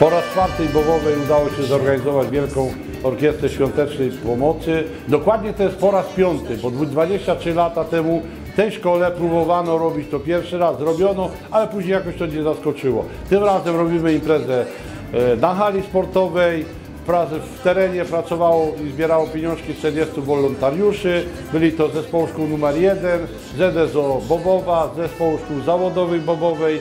Po raz czwarty Bowowej udało się zorganizować Wielką Orkiestrę Świątecznej Pomocy. Dokładnie to jest po raz piąty, bo 23 lata temu w tej szkole próbowano robić to pierwszy raz, zrobiono, ale później jakoś to nie zaskoczyło. Tym razem robimy imprezę e, na hali sportowej, w terenie pracowało i zbierało pieniążki 40 wolontariuszy. Byli to zespołu szkół numer 1, ZSO Bobowa, zespołu szkół zawodowych Bobowej,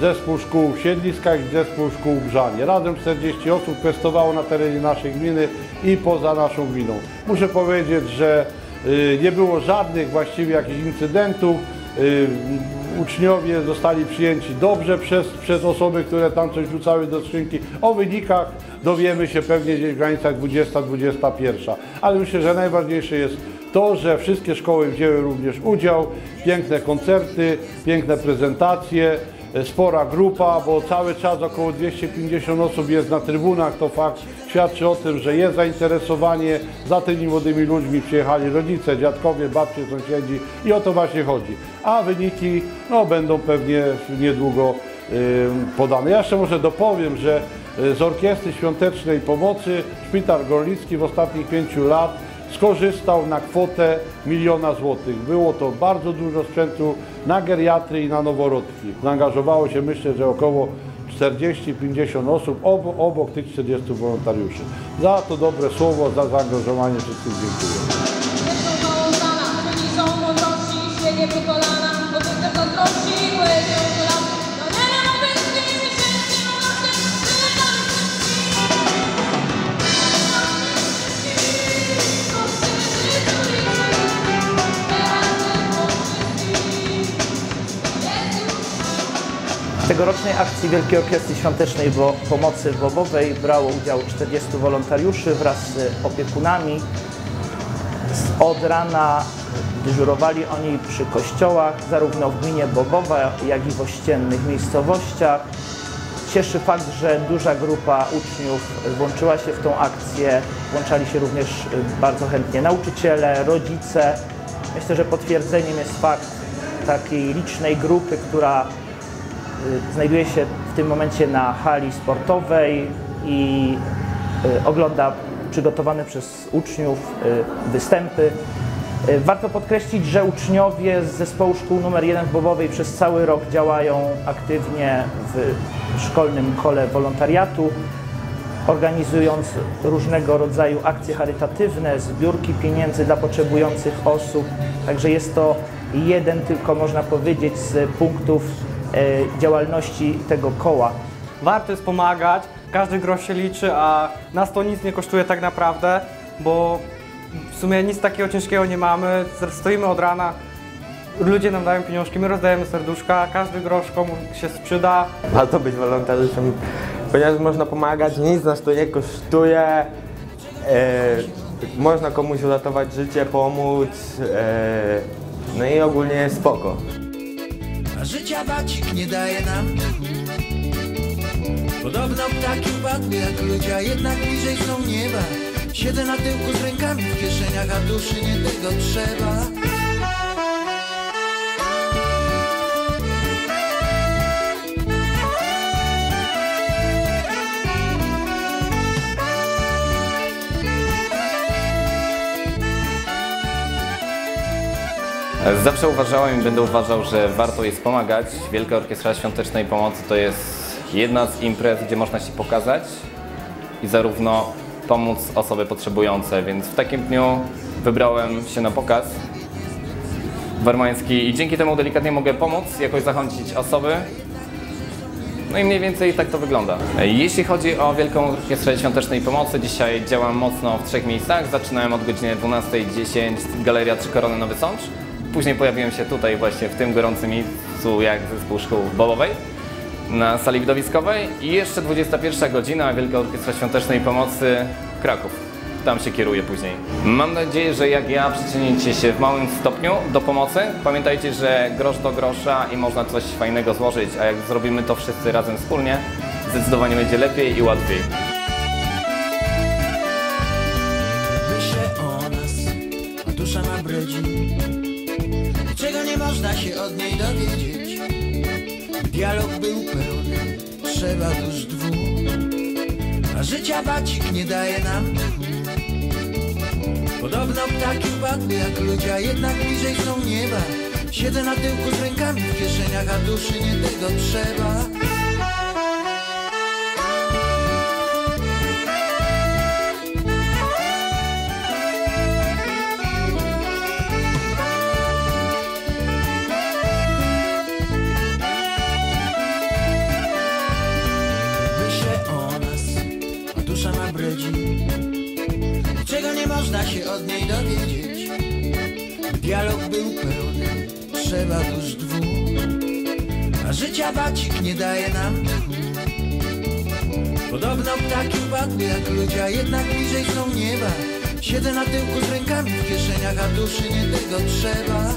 zespół szkół w Siedliskach i zespół szkół Brzanie. Razem 40 osób kwestowało na terenie naszej gminy i poza naszą gminą. Muszę powiedzieć, że y, nie było żadnych właściwie jakichś incydentów. Y, Uczniowie zostali przyjęci dobrze przez, przez osoby, które tam coś rzucały do skrzynki. O wynikach dowiemy się pewnie gdzieś w granicach 20-21. Ale myślę, że najważniejsze jest to, że wszystkie szkoły wzięły również udział. Piękne koncerty, piękne prezentacje, spora grupa, bo cały czas około 250 osób jest na trybunach. To fakt świadczy o tym, że jest zainteresowanie. Za tymi młodymi ludźmi przyjechali rodzice, dziadkowie, babcie, sąsiedzi i o to właśnie chodzi. A wyniki no, będą pewnie niedługo y, podane. Ja jeszcze może dopowiem, że y, z Orkiestry Świątecznej Pomocy Szpital Gorlicki w ostatnich pięciu lat skorzystał na kwotę miliona złotych. Było to bardzo dużo sprzętu na geriatry i na noworodki. Zaangażowało się myślę, że około 40-50 osób obok, obok tych 40 wolontariuszy. Za to dobre słowo, za zaangażowanie wszystkim dziękuję. Tegorocznej akcji Wielkiej Orkiestry Świątecznej Pomocy Bobowej brało udział 40 wolontariuszy wraz z opiekunami. Od rana dyżurowali oni przy kościołach, zarówno w gminie Bobowa, jak i w ościennych miejscowościach. Cieszy fakt, że duża grupa uczniów włączyła się w tą akcję. Włączali się również y, bardzo chętnie nauczyciele, rodzice. Myślę, że potwierdzeniem jest fakt takiej licznej grupy, która znajduje się w tym momencie na hali sportowej i y, ogląda przygotowane przez uczniów y, występy. Y, Warto podkreślić, że uczniowie z zespołu szkół nr 1 w Bobowej przez cały rok działają aktywnie w szkolnym kole wolontariatu, organizując różnego rodzaju akcje charytatywne, zbiórki pieniędzy dla potrzebujących osób. Także jest to jeden tylko, można powiedzieć, z punktów działalności tego koła. Warto jest pomagać, każdy grosz się liczy, a nas to nic nie kosztuje tak naprawdę, bo w sumie nic takiego ciężkiego nie mamy. Stoimy od rana, ludzie nam dają pieniążki, my rozdajemy serduszka, każdy grosz komuś się sprzyda. Warto być wolontariuszem, ponieważ można pomagać, nic nas to nie kosztuje. E, można komuś uratować życie, pomóc. E, no i ogólnie spoko. Życia bacik nie daje nam. Podobno ptaki upadły jak ludzie, a jednak bliżej są nieba. Siedzę na tyłku z rękami w kieszeniach, a duszy nie tego trzeba Zawsze uważałem i będę uważał, że warto jest pomagać. Wielka Orkiestra Świątecznej Pomocy to jest jedna z imprez, gdzie można się pokazać i zarówno pomóc osoby potrzebujące, więc w takim dniu wybrałem się na pokaz warmański i dzięki temu delikatnie mogę pomóc, jakoś zachęcić osoby. No i mniej więcej tak to wygląda. Jeśli chodzi o Wielką Orkiestrę Świątecznej Pomocy, dzisiaj działam mocno w trzech miejscach. Zaczynałem od godziny 12.10 Galeria Trzy Korony Nowy Sącz. Później pojawiłem się tutaj właśnie w tym gorącym miejscu jak zespół szkół bobowej na sali widowiskowej i jeszcze 21 godzina Wielka Orkiestra Świątecznej Pomocy Kraków. Tam się kieruję później. Mam nadzieję, że jak ja przyczynicie się w małym stopniu do pomocy. Pamiętajcie, że grosz do grosza i można coś fajnego złożyć, a jak zrobimy to wszyscy razem wspólnie, zdecydowanie będzie lepiej i łatwiej. Myślę o nas, a dusza ma bredzi Czego nie można się od niej dowiedzieć Dialog był pełny trzeba dusz dwóch. A życia bacik nie daje nam. Podobno ptaki upadły jak ludzie, jednak bliżej są nieba. Siedzę na tyłku z rękami w kieszeniach, a duszy nie tego trzeba. Bredzi Czego nie można się od niej dowiedzieć? Dialog był pełny, trzeba dusz dwóch A życia bacik nie daje nam tchu Podobno ptaki upadły jak ludzie, a jednak bliżej są nieba. Siedzę na tyłku z rękami w kieszeniach, a duszy nie tego trzeba